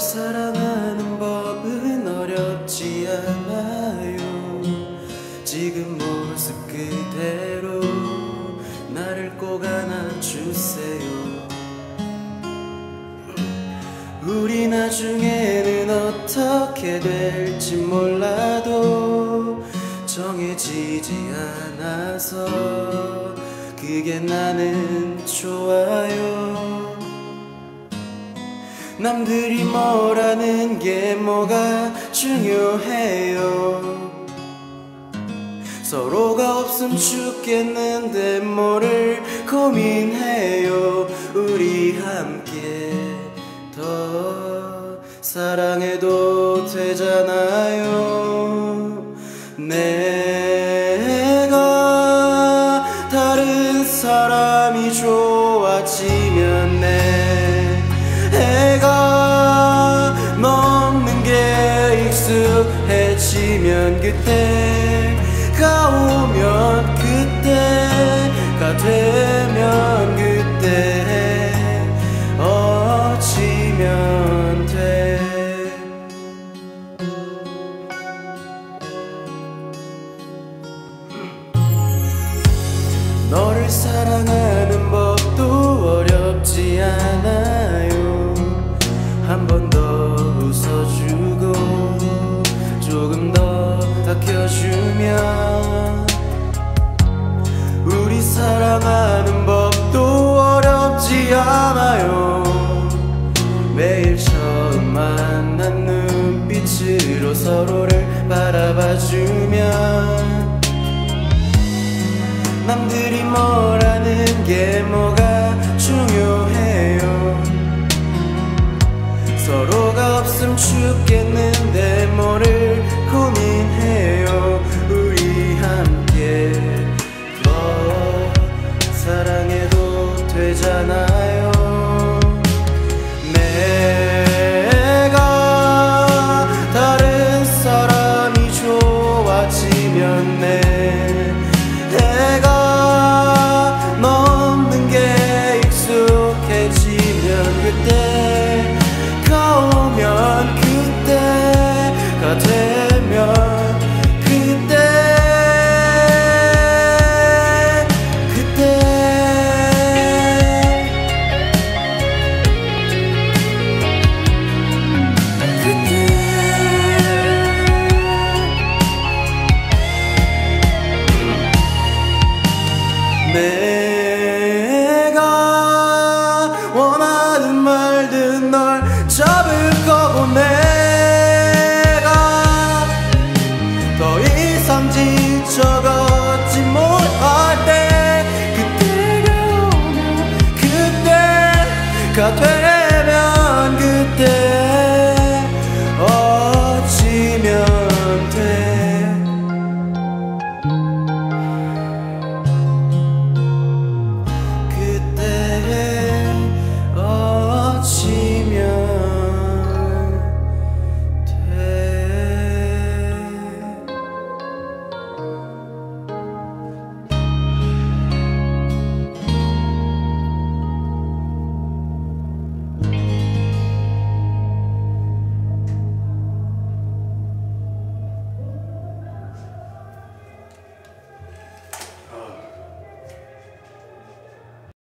사랑하는 법은 어렵지 않아요. 지금 모습 그대로 나를 꼭 안아주세요. 우리 나중에는 어떻게 될지 몰라도 정해지지 않아서 그게 나는 좋아요 남들이 뭐라는 게 뭐가 중요해요? 서로가 없음 죽겠는데 뭐를 고민해요? 우리 함께 더 사랑해도 되잖아요. 내가 다른 사람이 좋아지면 내 익숙해지면 그때 사랑하는 법도 어렵지 않아요. 매일 처음 만난 눈빛으로 서로를 바라봐주면 남들이 뭐라는 게 뭐가 중요해요. 서로가 없음 죽겠는 좋 내